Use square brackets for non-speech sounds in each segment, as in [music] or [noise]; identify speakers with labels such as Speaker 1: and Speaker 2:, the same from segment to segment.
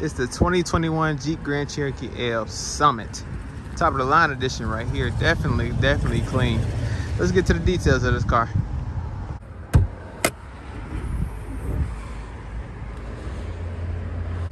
Speaker 1: Is the 2021 Jeep Grand Cherokee L Summit. Top of the line edition right here. Definitely, definitely clean. Let's get to the details of this car.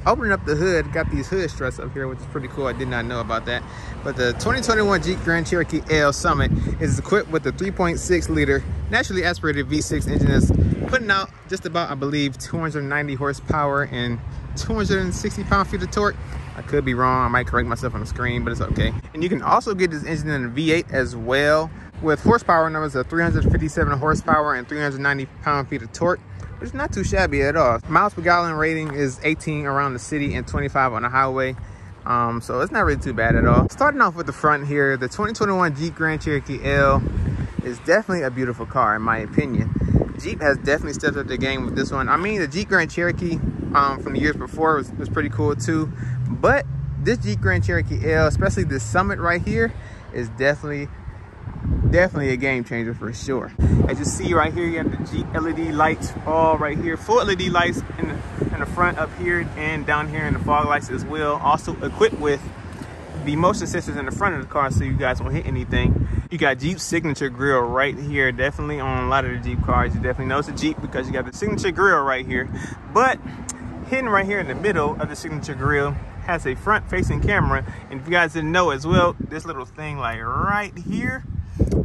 Speaker 1: Opening up the hood, got these hood struts up here, which is pretty cool. I did not know about that. But the 2021 Jeep Grand Cherokee L Summit is equipped with a 3.6 liter naturally aspirated V6 engine that's putting out just about, I believe, 290 horsepower and 260 pound-feet of torque. I could be wrong. I might correct myself on the screen, but it's okay. And you can also get this engine in a V8 as well with horsepower numbers of 357 horsepower and 390 pound-feet of torque. which is not too shabby at all. Miles per gallon rating is 18 around the city and 25 on the highway. Um, so it's not really too bad at all. Starting off with the front here, the 2021 Jeep Grand Cherokee L is definitely a beautiful car in my opinion. Jeep has definitely stepped up the game with this one. I mean, the Jeep Grand Cherokee um, from the years before was, was pretty cool too. But this Jeep Grand Cherokee L, especially this Summit right here, is definitely definitely a game changer for sure. As you see right here, you have the Jeep LED lights all right here. Full LED lights in the, in the front up here and down here in the fog lights as well. Also equipped with the motion sensors in the front of the car so you guys won't hit anything. You got Jeep signature grill right here. Definitely on a lot of the Jeep cars, you definitely know it's a Jeep because you got the signature grill right here. But hidden right here in the middle of the signature grill has a front facing camera. And if you guys didn't know as well, this little thing like right here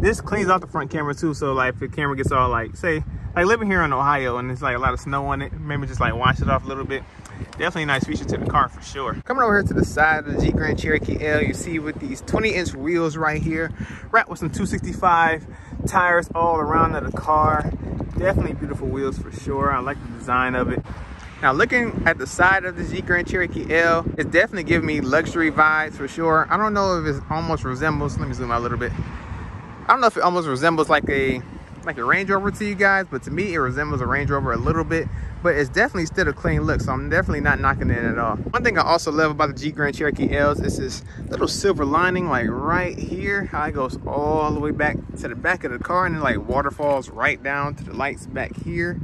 Speaker 1: this cleans out the front camera too. So like if the camera gets all like, say, like living here in Ohio and there's like a lot of snow on it, maybe just like wash it off a little bit. Definitely a nice feature to the car for sure. Coming over here to the side of the Jeep Grand Cherokee L, you see with these 20 inch wheels right here, wrapped with some 265 tires all around of the car. Definitely beautiful wheels for sure. I like the design of it. Now looking at the side of the Jeep Grand Cherokee L, it's definitely giving me luxury vibes for sure. I don't know if it almost resembles, let me zoom out a little bit. I don't know if it almost resembles like a like a Range Rover to you guys, but to me it resembles a Range Rover a little bit, but it's definitely still a clean look, so I'm definitely not knocking it at all. One thing I also love about the Jeep Grand Cherokee Ls is this little silver lining like right here, how it goes all the way back to the back of the car and then like waterfalls right down to the lights back here.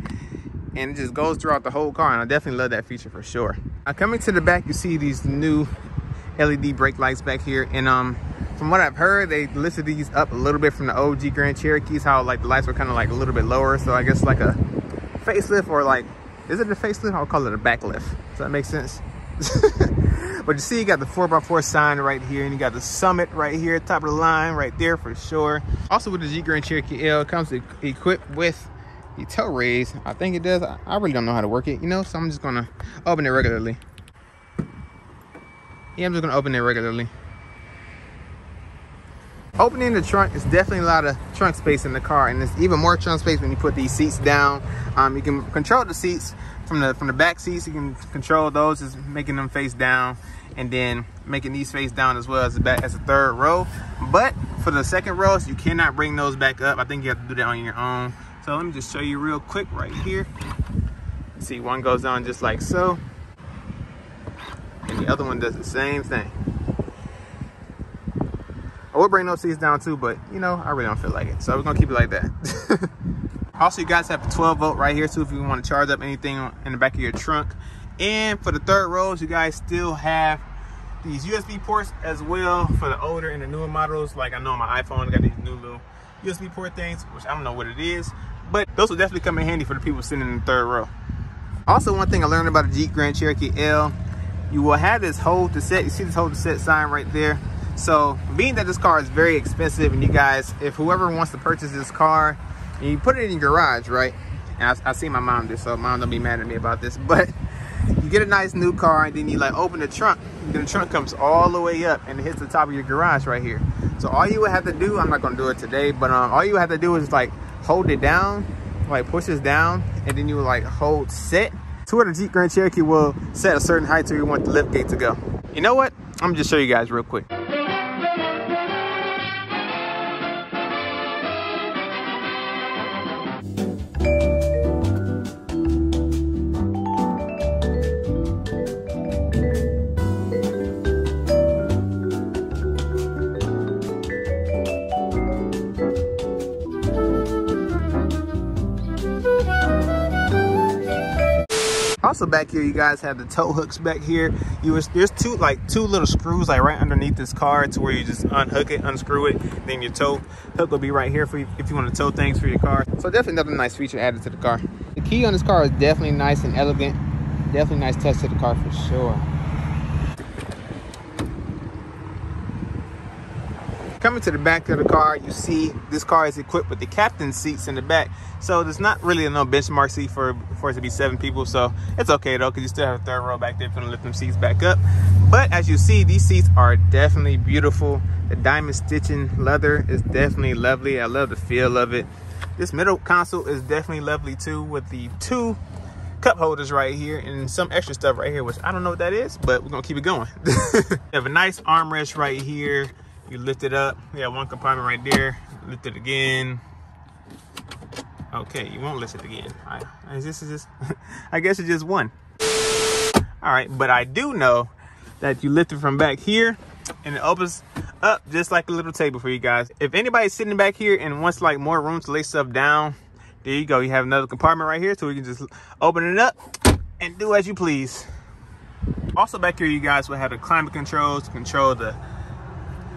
Speaker 1: And it just goes throughout the whole car, and I definitely love that feature for sure. Now coming to the back, you see these new LED brake lights back here, and um, from what I've heard, they lifted these up a little bit from the OG Grand Cherokees, how like the lights were kind of like a little bit lower. So I guess like a facelift or like, is it a facelift? I'll call it a backlift. Does that make sense? [laughs] but you see, you got the 4x4 sign right here, and you got the Summit right here, top of the line right there for sure. Also with the Jeep Grand Cherokee L, comes equipped with the raise. I think it does. I really don't know how to work it, you know, so I'm just gonna open it regularly. Yeah, I'm just gonna open it regularly. Opening the trunk is definitely a lot of trunk space in the car, and there's even more trunk space when you put these seats down. Um, you can control the seats from the from the back seats. You can control those, just making them face down, and then making these face down as well as the back as the third row. But for the second rows, you cannot bring those back up. I think you have to do that on your own. So let me just show you real quick right here. See, one goes on just like so, and the other one does the same thing. I would bring those seats down too, but you know, I really don't feel like it. So we're gonna keep it like that. [laughs] also, you guys have a 12 volt right here too if you want to charge up anything in the back of your trunk. And for the third rows, you guys still have these USB ports as well for the older and the newer models. Like I know my iPhone, got these new little USB port things, which I don't know what it is, but those will definitely come in handy for the people sitting in the third row. Also, one thing I learned about the Jeep Grand Cherokee L, you will have this hold to set. You see this hold to set sign right there. So being that this car is very expensive and you guys, if whoever wants to purchase this car, you put it in your garage, right? And I, I see my mom do, so mom don't be mad at me about this, [laughs] but you get a nice new car and then you like open the trunk, then the trunk comes all the way up and it hits the top of your garage right here. So all you would have to do, I'm not gonna do it today, but um, all you have to do is like hold it down, like push this down, and then you like hold set to where the Jeep Grand Cherokee will set a certain height to where you want the lift gate to go. You know what? I'm just show you guys real quick. Also back here, you guys have the tow hooks back here. You was, there's two like two little screws like right underneath this car to where you just unhook it, unscrew it. Then your tow hook will be right here for you if you want to tow things for your car. So definitely another nice feature added to the car. The key on this car is definitely nice and elegant. Definitely nice touch to the car for sure. Coming to the back of the car, you see this car is equipped with the captain seats in the back. So there's not really no benchmark seat for, for it to be seven people. So it's okay though, because you still have a third row back there if you want to lift them seats back up. But as you see, these seats are definitely beautiful. The diamond stitching leather is definitely lovely. I love the feel of it. This middle console is definitely lovely too with the two cup holders right here and some extra stuff right here, which I don't know what that is, but we're gonna keep it going. [laughs] have a nice armrest right here you lift it up. Yeah one compartment right there. Lift it again. Okay you won't lift it again. I, this is just [laughs] i guess it's just one. All right but i do know that you lift it from back here and it opens up just like a little table for you guys. If anybody's sitting back here and wants like more room to lay stuff down there you go. You have another compartment right here so we can just open it up and do as you please. Also back here you guys will have the climate controls to control the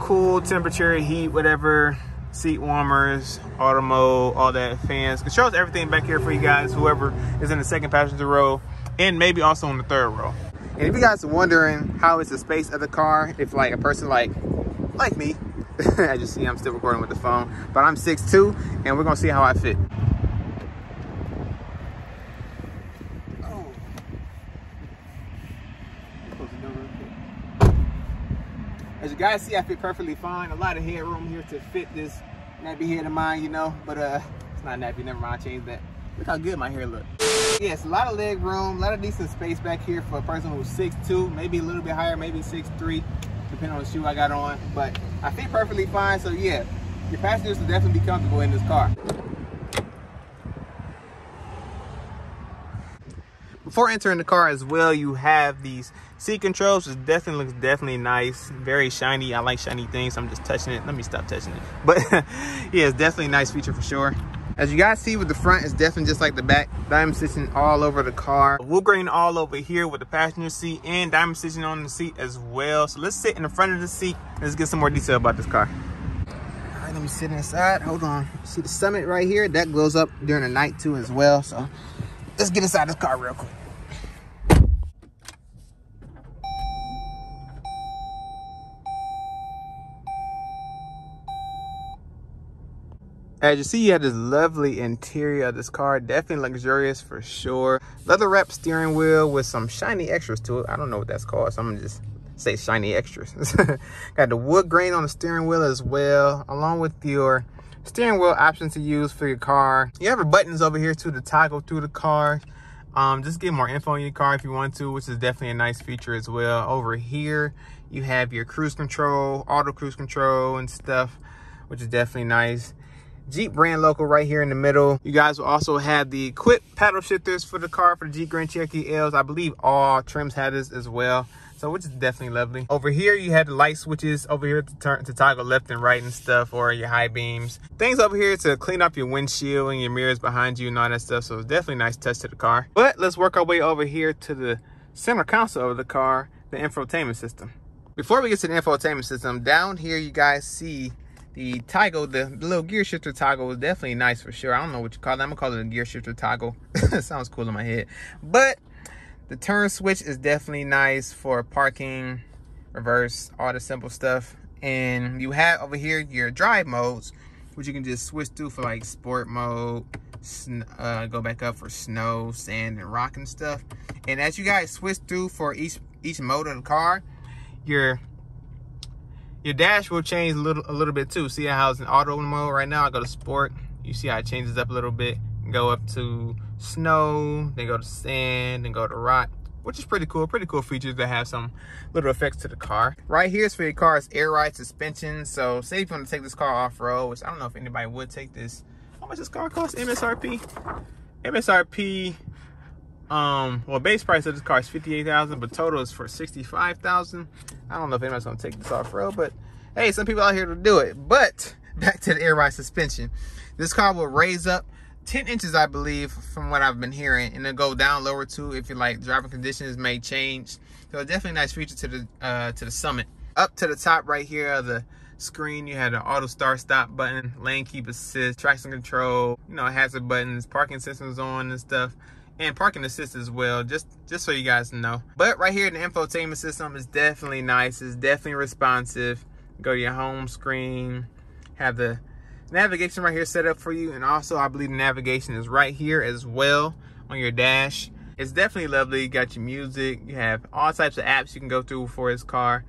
Speaker 1: cool temperature, heat, whatever, seat warmers, auto mode, all that, fans. Controls everything back here for you guys, whoever is in the second passenger row, and maybe also in the third row. And if you guys are wondering how is the space of the car, if like a person like like me, [laughs] as you see, I'm still recording with the phone, but I'm 6'2", and we're gonna see how I fit. As you guys see, I fit perfectly fine. A lot of headroom here to fit this nappy head of mine, you know, but uh, it's not nappy, never mind, change that. Look how good my hair looks. Yes, a lot of leg room, a lot of decent space back here for a person who's 6'2", maybe a little bit higher, maybe 6'3", depending on the shoe I got on. But I fit perfectly fine, so yeah, your passengers will definitely be comfortable in this car. Before entering the car as well, you have these seat controls, which definitely looks definitely nice. Very shiny. I like shiny things. I'm just touching it. Let me stop touching it. But [laughs] yeah, it's definitely a nice feature for sure. As you guys see with the front, it's definitely just like the back. Diamond stitching all over the car. Wood grain all over here with the passenger seat and diamond stitching on the seat as well. So let's sit in the front of the seat. Let's get some more detail about this car. All right, let me sit inside. Hold on. See the summit right here? That glows up during the night too as well. So let's get inside this car real quick. As you see, you have this lovely interior of this car. Definitely luxurious for sure. Leather wrap steering wheel with some shiny extras to it. I don't know what that's called, so I'm gonna just say shiny extras. [laughs] Got the wood grain on the steering wheel as well, along with your steering wheel options to use for your car. You have your buttons over here too to toggle through the car. Um, just get more info on your car if you want to, which is definitely a nice feature as well. Over here, you have your cruise control, auto cruise control and stuff, which is definitely nice. Jeep brand logo right here in the middle. You guys will also have the quick paddle shifters for the car for the Jeep Grand Cherokee L's. I believe all trims had this as well. So which is definitely lovely. Over here, you had the light switches over here to turn to toggle left and right and stuff, or your high beams. Things over here to clean up your windshield and your mirrors behind you and all that stuff. So it's definitely nice touch to the car. But let's work our way over here to the center console of the car, the infotainment system. Before we get to the infotainment system, down here you guys see the toggle, the, little gear shifter toggle was definitely nice for sure. I don't know what you call it. I'm gonna call it a gear shifter toggle. [laughs] sounds cool in my head. But the turn switch is definitely nice for parking, reverse, all the simple stuff. And you have over here your drive modes, which you can just switch through for like sport mode, uh, go back up for snow, sand, and rock and stuff. And as you guys switch through for each each mode of the car, your your dash will change a little a little bit too. See how it's in auto mode right now? I go to sport. You see how it changes up a little bit. Go up to snow, then go to sand, then go to rock, which is pretty cool. Pretty cool features that have some little effects to the car. Right here is for your car's air ride suspension. So say if you want to take this car off road, which I don't know if anybody would take this. How much this car cost? MSRP? MSRP um, well, base price of this car is 58000 but total is for 65000 I don't know if anybody's gonna take this off road, but hey, some people out here to do it. But [laughs] back to the air ride suspension. This car will raise up 10 inches, I believe, from what I've been hearing. And it'll go down lower too if you like driving conditions may change. So definitely nice feature to the uh, to the Summit. Up to the top right here of the screen, you had an auto start stop button, lane keep assist, traction control, you know, hazard buttons, parking systems on and stuff. And parking assist as well, just just so you guys know. But right here, the infotainment system is definitely nice. It's definitely responsive. Go to your home screen, have the navigation right here set up for you. And also, I believe the navigation is right here as well on your dash. It's definitely lovely. You got your music. You have all types of apps you can go through for this car.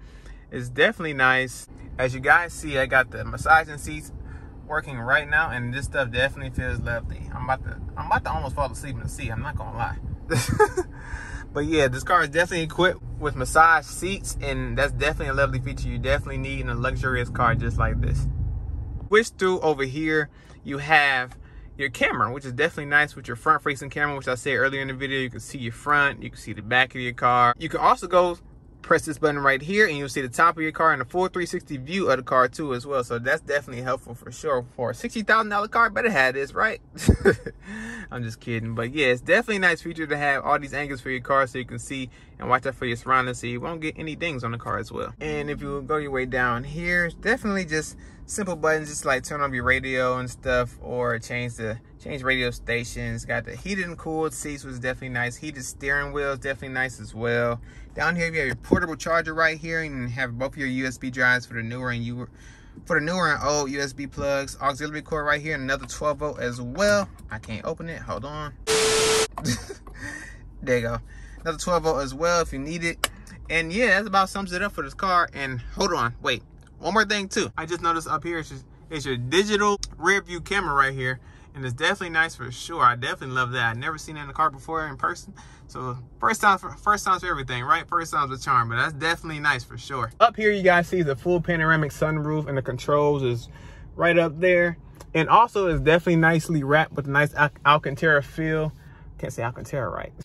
Speaker 1: It's definitely nice. As you guys see, I got the massaging seats working right now, and this stuff definitely feels lovely. I'm about to, I'm about to almost fall asleep in the seat. I'm not gonna lie. [laughs] but yeah, this car is definitely equipped with massage seats, and that's definitely a lovely feature you definitely need in a luxurious car just like this switch through over here, you have your camera, which is definitely nice with your front facing camera, which I said earlier in the video, you can see your front, you can see the back of your car. You can also go press this button right here and you'll see the top of your car and a full 360 view of the car too as well. So that's definitely helpful for sure. For a $60,000 car, better have this, right? [laughs] I'm just kidding. But yeah, it's definitely a nice feature to have all these angles for your car so you can see and watch out for your surroundings so you won't get any dings on the car as well. And if you go your way down here, definitely just simple buttons just like turn on your radio and stuff or change the change radio stations. Got the heated and cooled seats was definitely nice. Heated steering wheel is definitely nice as well. Down here you have your portable charger right here and have both your usb drives for the newer and you for the newer and old usb plugs. Auxiliary cord right here and another 12 volt as well. I can't open it. Hold on. [laughs] There you go. Another 12 volt as well if you need it. And yeah that's about sums it up for this car. And hold on. Wait one more thing too, I just noticed up here, it's, just, it's your digital rear view camera right here. And it's definitely nice for sure. I definitely love that. I've never seen it in a car before in person. So first time for first time's for everything, right? First time's a charm, but that's definitely nice for sure. Up here, you guys see the full panoramic sunroof and the controls is right up there. And also it's definitely nicely wrapped with a nice Al Alcantara feel. Can't say Alcantara right [laughs]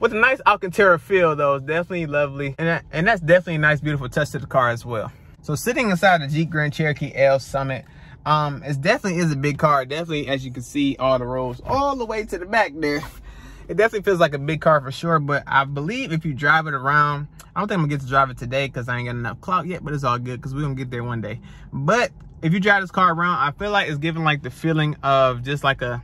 Speaker 1: with a nice Alcantara feel though. It's definitely lovely. And, that, and that's definitely a nice, beautiful touch to the car as well. So sitting inside the Jeep Grand Cherokee L Summit, um, it definitely is a big car. Definitely, as you can see, all the rows all the way to the back there. It definitely feels like a big car for sure, but I believe if you drive it around, I don't think I'm gonna get to drive it today because I ain't got enough clout yet, but it's all good because we're gonna get there one day. But if you drive this car around, I feel like it's giving like the feeling of just like a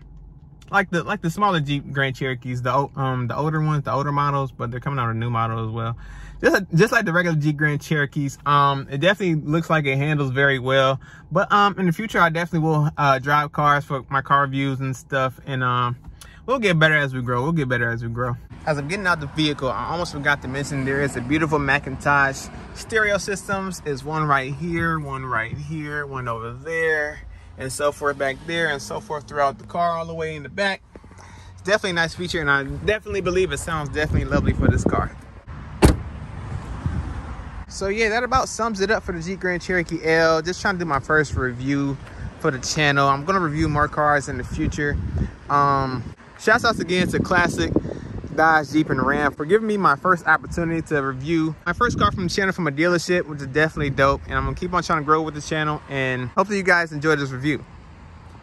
Speaker 1: like the like the smaller Jeep Grand Cherokees, the um the older ones, the older models, but they're coming out a new model as well. Just just like the regular Jeep Grand Cherokees, um, it definitely looks like it handles very well. But um, in the future, I definitely will uh, drive cars for my car reviews and stuff, and um, we'll get better as we grow. We'll get better as we grow. As I'm getting out the vehicle, I almost forgot to mention there is a beautiful McIntosh stereo systems. Is one right here, one right here, one over there and so forth back there and so forth throughout the car all the way in the back. It's definitely a nice feature and I definitely believe it sounds definitely lovely for this car. So yeah, that about sums it up for the Jeep Grand Cherokee L. Just trying to do my first review for the channel. I'm gonna review more cars in the future. Um, shouts out again to Classic Dodge, Jeep, and Ram for giving me my first opportunity to review my first car from the channel from a dealership, which is definitely dope. And I'm gonna keep on trying to grow with the channel and hopefully you guys enjoy this review.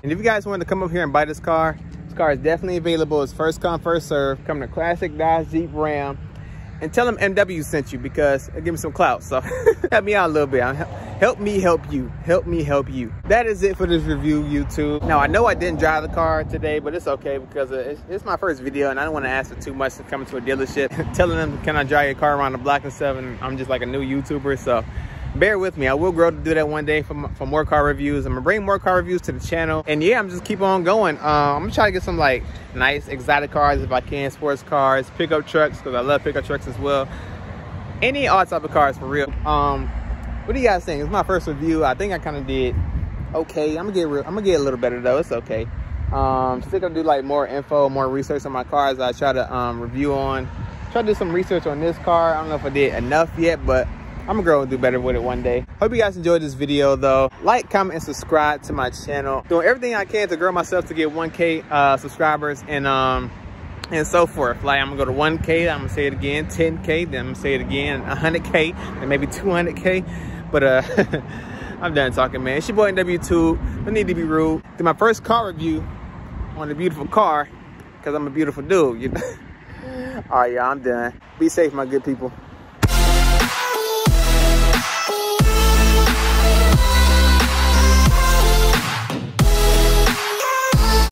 Speaker 1: And if you guys want to come up here and buy this car, this car is definitely available. It's first come, first serve. Coming to Classic Dodge, Jeep, Ram and tell them MW sent you because it give me some clout. So [laughs] help me out a little bit. Help me help you. Help me help you. That is it for this review, YouTube. Now, I know I didn't drive the car today, but it's okay because it's, it's my first video and I don't want to ask for too much to come to a dealership. [laughs] Telling them, can I drive your car around the block and stuff? And I'm just like a new YouTuber. So bear with me. I will grow to do that one day for, for more car reviews. I'm gonna bring more car reviews to the channel. And yeah, I'm just keep on going. Uh, I'm gonna try to get some like nice exotic cars if I can, sports cars, pickup trucks, because I love pickup trucks as well. Any all type of cars for real. Um, what do you guys think? It's my first review. I think I kind of did okay. I'm gonna get real, I'm gonna get a little better though. It's okay. Um, still gonna do like more info, more research on my cars. I try to um, review on. Try to do some research on this car. I don't know if I did enough yet, but I'm gonna grow and do better with it one day. Hope you guys enjoyed this video though. Like, comment, and subscribe to my channel. Doing everything I can to grow myself to get 1K uh, subscribers and um and so forth. Like I'm gonna go to 1K, I'm gonna say it again, 10K, then I'm gonna say it again, 100K, and maybe 200K. But uh [laughs] I'm done talking, man. It's your boy MWtube. No need to be rude. Did my first car review on a beautiful car because I'm a beautiful dude. You know? [laughs] All right, y'all, I'm done. Be safe, my good people.